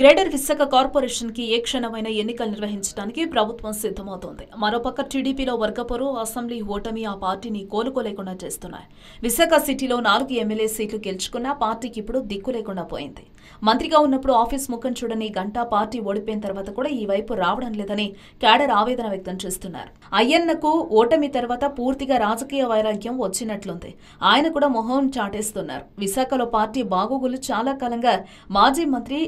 Greater Visakha కార్పొరేషన్కి ఏ క్షణమైన ఎన్నికలు నిర్వహించడానికి ప్రభుత్వం సిద్ధమవుతోంది. మరోపక్క టీడీపీలో వర్గపరు అసెంబ్లీ ఓటమి ఆ పార్టీని కోలుకోలేకుండా చేస్తున్నాయి. విశాఖ సిటీలో నాలుగు ఎమ్మెల్యే సీట్లు గెలుచుకున్న పార్టీకి ఇప్పుడు దిక్కు లేకుండా పోయింది. మంత్రిగా ఉన్నప్పుడు ఆఫీస్ ముఖం చూడని గంటా పార్టీ ఓడిపోయిన తర్వాత కూడా ఈ వైపు రావడం లేదని క్యాడర్ ఆవేదన వ్యక్తం చేస్తున్నారు. అయ్యన్నకు ఓటమి తర్వాత పూర్తిగా రాజకీయ వైరాగ్యం వచ్చినట్లుంది. ఆయన కూడా మొహం చాటేస్తున్నారు. విశాఖలో పార్టీ బాగోగులు చాలా కాలంగా మాజీ మంత్రి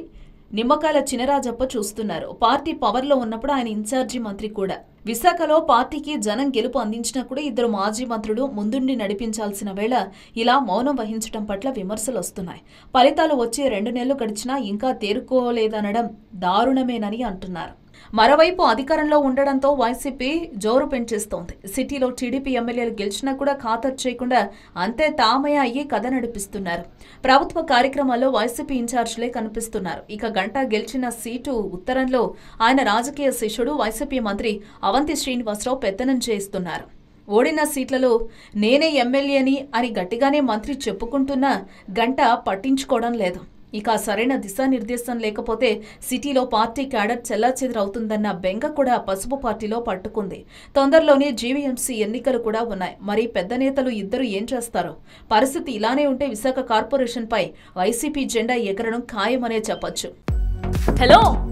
నిమ్మకాయల చినరాజప్ప చూస్తున్నారు. పార్టీ పవర్లో ఉన్నప్పుడు ఆయన ఇన్ఛార్జి మంత్రి కూడా. విశాఖలో పార్టీకి జనం గెలుపు అందించినా కూడా ఇద్దరు మాజీ మంత్రులు ముందుండి నడిపించాల్సిన వేళ ఇలా మౌనం వహించడం పట్ల విమర్శలు వస్తున్నాయి. ఫలితాలు వచ్చి రెండు నెలలు గడిచినా ఇంకా తేరుకోలేదనడం దారుణమేనని అంటున్నారు. మరోవైపు అధికారంలో ఉండడంతో వైసీపీ జోరు పెంచేస్తోంది. సిటీలో టీడీపీ ఎమ్మెల్యేలు గెలిచినా కూడా ఖాతరు చేయకుండా అంతే తామయ అయ్యి కథ నడిపిస్తున్నారు. ప్రభుత్వ కార్యక్రమాల్లో వైసీపీ ఇన్ఛార్జ్లే కనిపిస్తున్నారు. ఇక గంట గెలిచిన సీటు ఉత్తరంలో ఆయన రాజకీయ శిష్యుడు వైసీపీ మంత్రి అవంతి శ్రీనివాసరావు పెత్తనం చేస్తున్నారు ఓడిన సీట్లలో నేనే ఎమ్మెల్యేని అని గట్టిగానే మంత్రి చెప్పుకుంటున్నా గంట పట్టించుకోవడం లేదు. ఇక సరైన దిశానిర్దేశం లేకపోతే సిటీలో పార్టీ క్యాడర్ చెల్లాచెదురవుతుందన్న బెంగ కూడా పసుపు పార్టీలో పట్టుకుంది. తొందరలోనే జీవీఎంసీ ఎన్నికలు కూడా ఉన్నాయి. మరి పెద్ద నేతలు ఇద్దరు ఏం చేస్తారు? పరిస్థితి ఇలానే ఉంటే విశాఖ కార్పొరేషన్పై వైసీపీ జెండా ఎగరడం ఖాయమనే చెప్పొచ్చు. హలో!